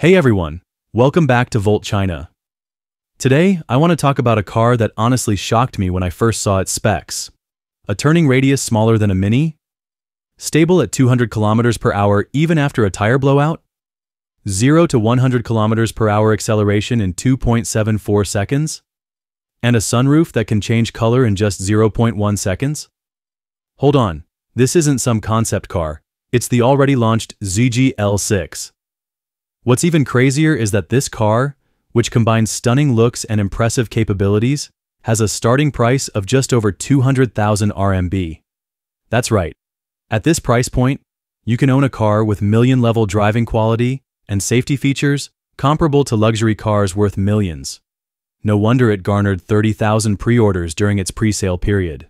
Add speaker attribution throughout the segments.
Speaker 1: Hey everyone, welcome back to Volt China. Today, I want to talk about a car that honestly shocked me when I first saw its specs. A turning radius smaller than a Mini, stable at 200 kilometers per hour even after a tire blowout, 0 to 100 kilometers per hour acceleration in 2.74 seconds, and a sunroof that can change color in just 0.1 seconds. Hold on, this isn't some concept car. It's the already launched Zhiji L6. What's even crazier is that this car, which combines stunning looks and impressive capabilities, has a starting price of just over 200,000 RMB. That's right. At this price point, you can own a car with million level driving quality and safety features comparable to luxury cars worth millions. No wonder it garnered 30,000 pre orders during its pre sale period.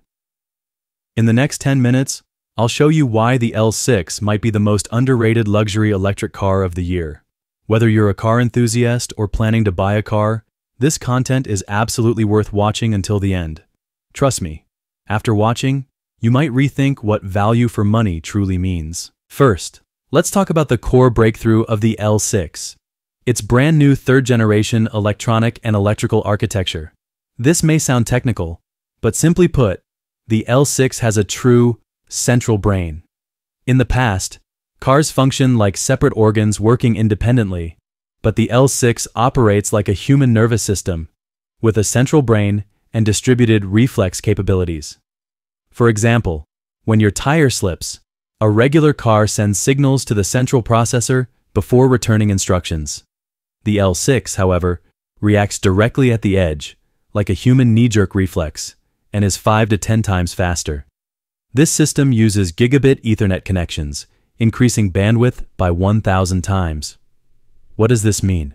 Speaker 1: In the next 10 minutes, I'll show you why the L6 might be the most underrated luxury electric car of the year. Whether you're a car enthusiast or planning to buy a car, this content is absolutely worth watching until the end. Trust me, after watching, you might rethink what value for money truly means. First, let's talk about the core breakthrough of the L6. Its brand new third generation electronic and electrical architecture. This may sound technical, but simply put, the L6 has a true central brain. In the past, cars function like separate organs working independently, but the L6 operates like a human nervous system, with a central brain and distributed reflex capabilities. For example, when your tire slips, a regular car sends signals to the central processor before returning instructions. The L6, however, reacts directly at the edge, like a human knee jerk reflex, and is 5 to 10 times faster. This system uses gigabit Ethernet connections, increasing bandwidth by 1,000 times. What does this mean?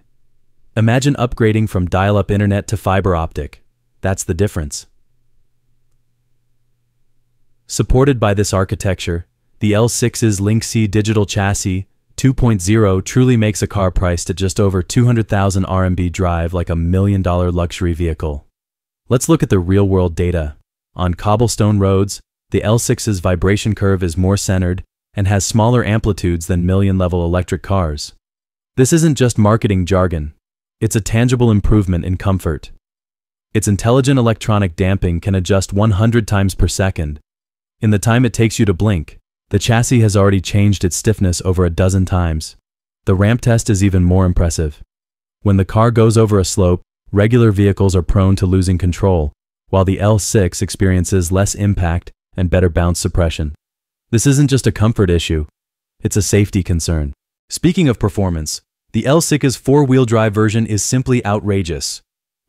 Speaker 1: Imagine upgrading from dial up internet to fiber optic. That's the difference. Supported by this architecture, the L6's Lingxi digital chassis 2.0 truly makes a car priced at just over 200,000 RMB drive like a million dollar luxury vehicle. Let's look at the real world data. On cobblestone roads, the L6's vibration curve is more centered and has smaller amplitudes than million level electric cars. This isn't just marketing jargon, it's a tangible improvement in comfort. Its intelligent electronic damping can adjust 100 times per second. In the time it takes you to blink, the chassis has already changed its stiffness over a dozen times. The ramp test is even more impressive. When the car goes over a slope, regular vehicles are prone to losing control, while the L6 experiences less impact and better bounce suppression. This isn't just a comfort issue, it's a safety concern. Speaking of performance, the L6's four-wheel drive version is simply outrageous.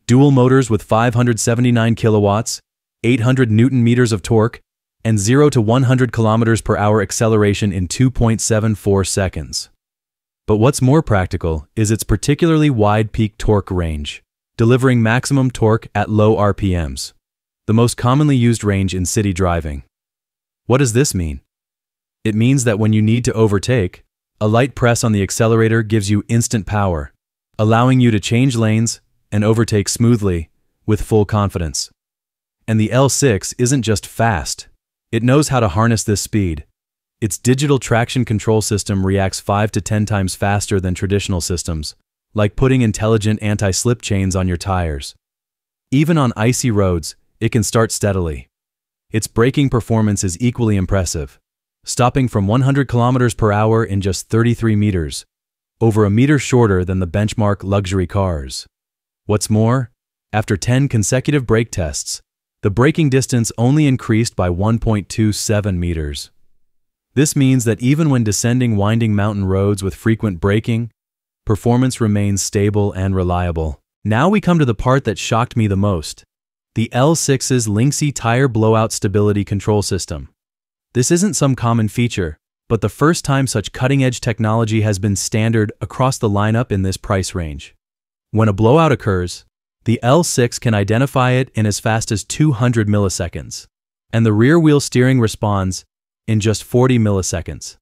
Speaker 1: Dual motors with 579 kilowatts, 800 newton meters of torque, and 0 to 100 kilometers per hour acceleration in 2.74 seconds. But what's more practical is its particularly wide peak torque range, delivering maximum torque at low RPMs, the most commonly used range in city driving. What does this mean? It means that when you need to overtake, a light press on the accelerator gives you instant power, allowing you to change lanes and overtake smoothly with full confidence. And the L6 isn't just fast, it knows how to harness this speed. Its digital traction control system reacts 5 to 10 times faster than traditional systems, like putting intelligent anti slip chains on your tires. Even on icy roads, it can start steadily. Its braking performance is equally impressive, stopping from 100 kilometers per hour in just 33 meters, over a meter shorter than the benchmark luxury cars. What's more, after 10 consecutive brake tests, the braking distance only increased by 1.27 meters. This means that even when descending winding mountain roads with frequent braking, performance remains stable and reliable. Now we come to the part that shocked me the most the L6's Lingxi tire blowout stability control system. This isn't some common feature, but the first time such cutting edge technology has been standard across the lineup in this price range. When a blowout occurs, the L6 can identify it in as fast as 200 milliseconds, and the rear wheel steering responds in just 40 milliseconds,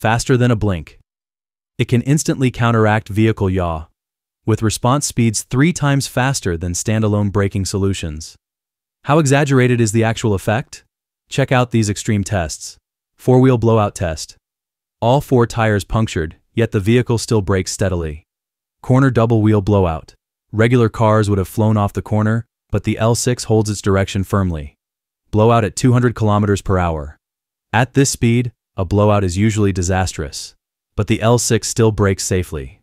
Speaker 1: faster than a blink. It can instantly counteract vehicle yaw, with response speeds three times faster than standalone braking solutions. How exaggerated is the actual effect? Check out these extreme tests. Four wheel blowout test. All four tires punctured, yet the vehicle still brakes steadily. Corner double wheel blowout. Regular cars would have flown off the corner, but the L6 holds its direction firmly. Blowout at 200 kilometers per hour. At this speed, a blowout is usually disastrous, but the L6 still brakes safely.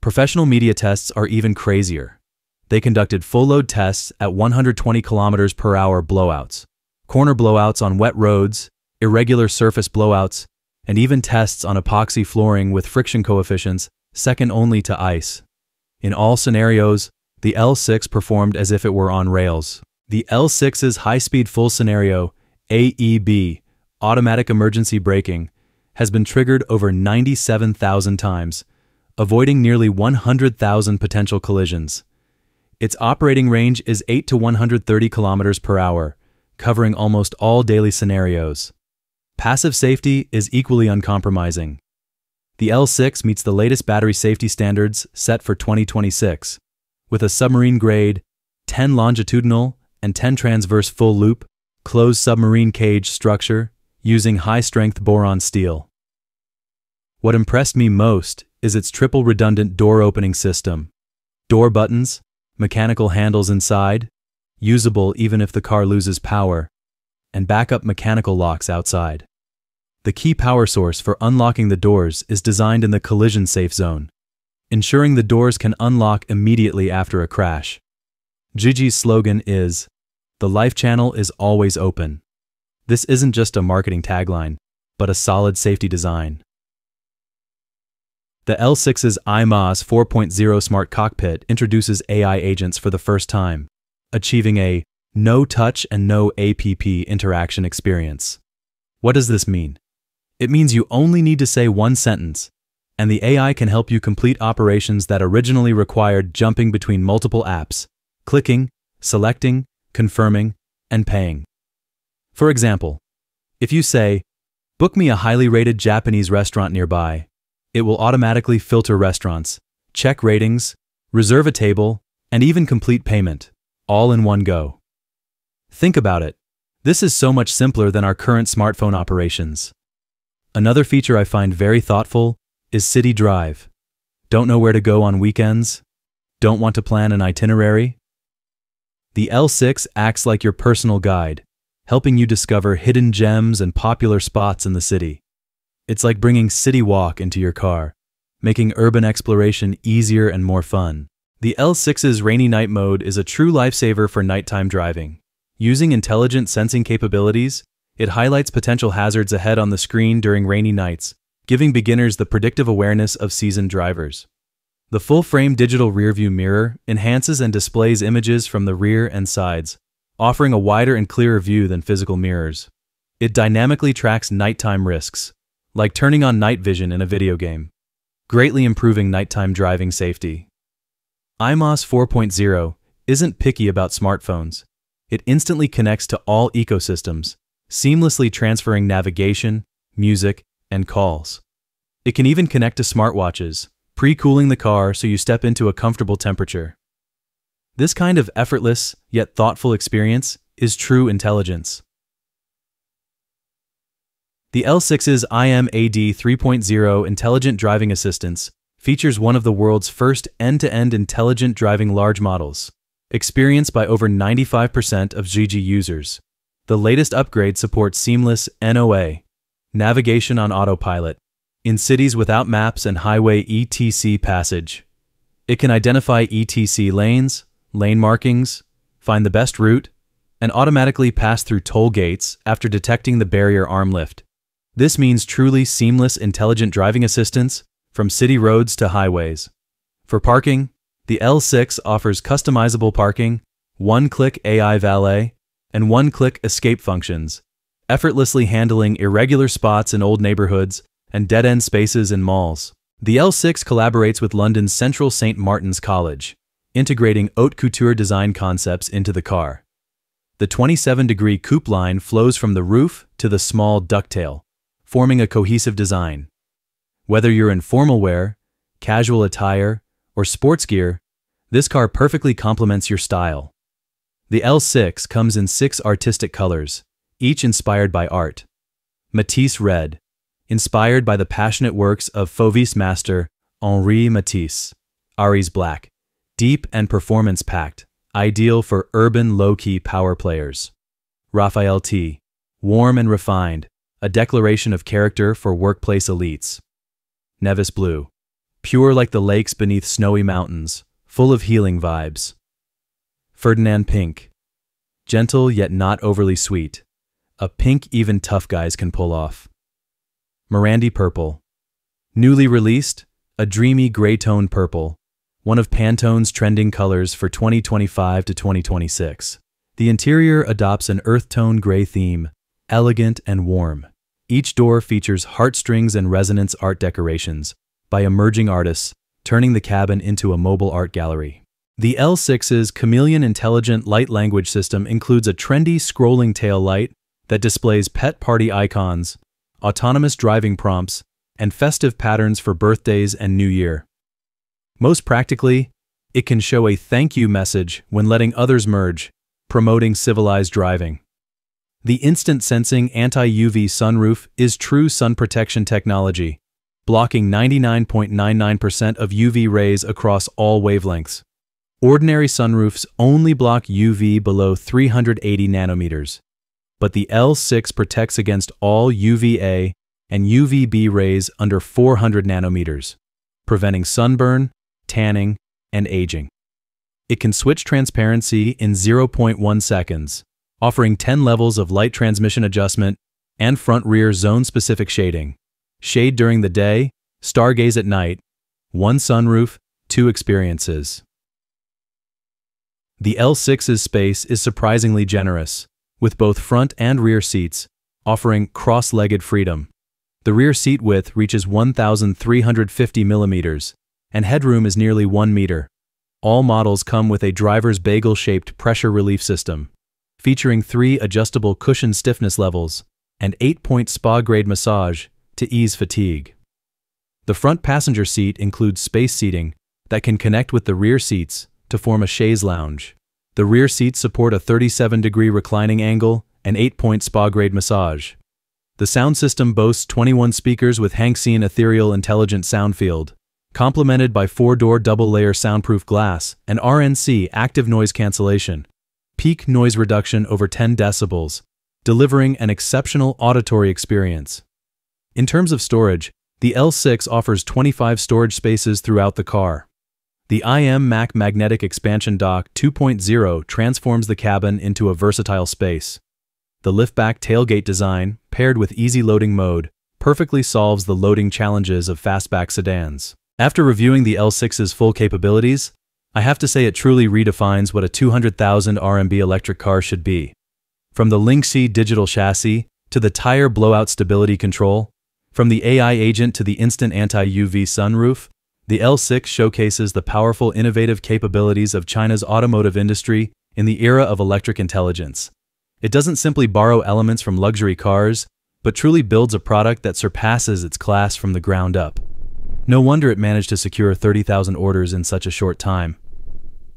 Speaker 1: Professional media tests are even crazier. They conducted full load tests at 120 kilometers per hour blowouts, corner blowouts on wet roads, irregular surface blowouts, and even tests on epoxy flooring with friction coefficients second only to ice. In all scenarios, the L6 performed as if it were on rails. The L6's high speed full scenario, AEB, automatic emergency braking, has been triggered over 97,000 times, avoiding nearly 100,000 potential collisions. Its operating range is 8 to 130 kilometers per hour, covering almost all daily scenarios. Passive safety is equally uncompromising. The L6 meets the latest battery safety standards set for 2026, with a submarine grade, 10 longitudinal and 10 transverse full loop, closed submarine cage structure using high strength boron steel. What impressed me most is its triple redundant door opening system. Door buttons, mechanical handles inside, usable even if the car loses power, and backup mechanical locks outside. The key power source for unlocking the doors is designed in the collision safe zone, ensuring the doors can unlock immediately after a crash. Zhiji's slogan is, The life channel is always open. This isn't just a marketing tagline, but a solid safety design. The L6's iMOS 4.0 smart cockpit introduces AI agents for the first time, achieving a no touch and no APP interaction experience. What does this mean? It means you only need to say one sentence, and the AI can help you complete operations that originally required jumping between multiple apps, clicking, selecting, confirming, and paying. For example, if you say, Book me a highly rated Japanese restaurant nearby, it will automatically filter restaurants, check ratings, reserve a table, and even complete payment, all in one go. Think about it. This is so much simpler than our current smartphone operations. Another feature I find very thoughtful is City Drive. Don't know where to go on weekends? Don't want to plan an itinerary? The L6 acts like your personal guide, helping you discover hidden gems and popular spots in the city. It's like bringing City Walk into your car, making urban exploration easier and more fun. The L6's rainy night mode is a true lifesaver for nighttime driving. Using intelligent sensing capabilities, it highlights potential hazards ahead on the screen during rainy nights, giving beginners the predictive awareness of seasoned drivers. The full frame digital rearview mirror enhances and displays images from the rear and sides, offering a wider and clearer view than physical mirrors. It dynamically tracks nighttime risks, like turning on night vision in a video game, greatly improving nighttime driving safety. iMOS 4.0 isn't picky about smartphones. It instantly connects to all ecosystems, seamlessly transferring navigation, music, and calls. It can even connect to smartwatches, pre-cooling the car so you step into a comfortable temperature. This kind of effortless yet thoughtful experience is true intelligence. The L6's IMAD 3.0 Intelligent Driving Assistance features one of the world's first end-to-end intelligent driving large models, experienced by over 95% of Zhiji users. The latest upgrade supports seamless NOA, navigation on autopilot, in cities without maps and highway ETC passage. It can identify ETC lanes, lane markings, find the best route, and automatically pass through toll gates after detecting the barrier arm lift. This means truly seamless intelligent driving assistance from city roads to highways. For parking, the L6 offers customizable parking, one-click AI valet, and one-click escape functions, effortlessly handling irregular spots in old neighborhoods and dead-end spaces in malls. The L6 collaborates with London's Central St. Martin's College, integrating haute couture design concepts into the car. The 27-degree coupe line flows from the roof to the small ducktail, forming a cohesive design. Whether you're in formal wear, casual attire, or sports gear, this car perfectly complements your style. The L6 comes in six artistic colors, each inspired by art. Matisse Red, inspired by the passionate works of Fauvisme master Henri Matisse. Aries Black. Deep and performance packed, ideal for urban low key power players. Raphael T. Warm and refined, a declaration of character for workplace elites. Nevis Blue. Pure like the lakes beneath snowy mountains, full of healing vibes. Ferdinand Pink. Gentle yet not overly sweet. A pink even tough guys can pull off. Mirandy Purple. Newly released, a dreamy gray tone purple, one of Pantone's trending colors for 2025 to 2026. The interior adopts an earth tone gray theme, elegant and warm. Each door features heartstrings and resonance art decorations by emerging artists, turning the cabin into a mobile art gallery. The L6's Chameleon Intelligent Light Language System includes a trendy scrolling tail light that displays pet party icons, autonomous driving prompts, and festive patterns for birthdays and New Year. Most practically, it can show a thank you message when letting others merge, promoting civilized driving. The instant sensing anti UV sunroof is true sun protection technology, blocking 99.99% of UV rays across all wavelengths. Ordinary sunroofs only block UV below 380 nanometers, but the L6 protects against all UVA and UVB rays under 400 nanometers, preventing sunburn, tanning, and aging. It can switch transparency in 0.1 seconds, offering 10 levels of light transmission adjustment and front-rear zone-specific shading. Shade during the day, stargaze at night, one sunroof, two experiences. The L6's space is surprisingly generous, with both front and rear seats, offering cross-legged freedom. The rear seat width reaches 1,350 millimeters, and headroom is nearly 1 meter. All models come with a driver's bagel-shaped pressure relief system, featuring three adjustable cushion stiffness levels and 8-point spa-grade massage to ease fatigue. The front passenger seat includes space seating that can connect with the rear seats to form a chaise lounge. The rear seats support a 37 degree reclining angle and 8 point spa grade massage. The sound system boasts 21 speakers with Hanxian Ethereal Intelligent Sound Field, complemented by four door double layer soundproof glass and RNC active noise cancellation, peak noise reduction over 10 decibels, delivering an exceptional auditory experience. In terms of storage, the L6 offers 25 storage spaces throughout the car. The iMac Magnetic Expansion Dock 2.0 transforms the cabin into a versatile space. The liftback tailgate design, paired with easy loading mode, perfectly solves the loading challenges of fastback sedans. After reviewing the L6's full capabilities, I have to say it truly redefines what a 200,000 RMB electric car should be. From the Lingxi digital chassis to the tire blowout stability control, from the AI agent to the instant anti-UV sunroof, the L6 showcases the powerful innovative capabilities of China's automotive industry in the era of electric intelligence. It doesn't simply borrow elements from luxury cars, but truly builds a product that surpasses its class from the ground up. No wonder it managed to secure 30,000 orders in such a short time.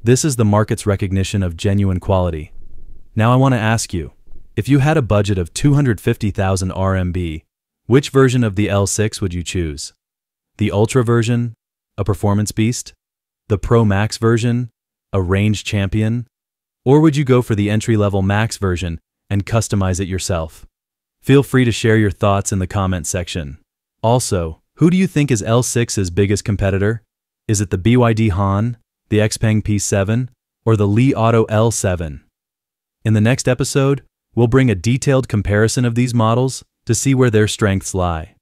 Speaker 1: This is the market's recognition of genuine quality. Now I want to ask you, if you had a budget of 250,000 RMB, which version of the L6 would you choose? The Ultra version, a performance beast? The Pro Max version, a range champion? Or would you go for the entry-level Max version and customize it yourself? Feel free to share your thoughts in the comment section. Also, who do you think is L6's biggest competitor? Is it the BYD Han, the Xpeng P7, or the Li Auto L7? In the next episode, we'll bring a detailed comparison of these models to see where their strengths lie.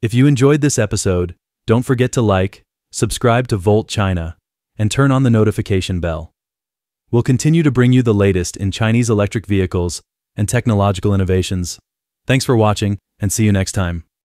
Speaker 1: If you enjoyed this episode, don't forget to like, subscribe to Volt China, and turn on the notification bell. We'll continue to bring you the latest in Chinese electric vehicles and technological innovations. Thanks for watching, and see you next time.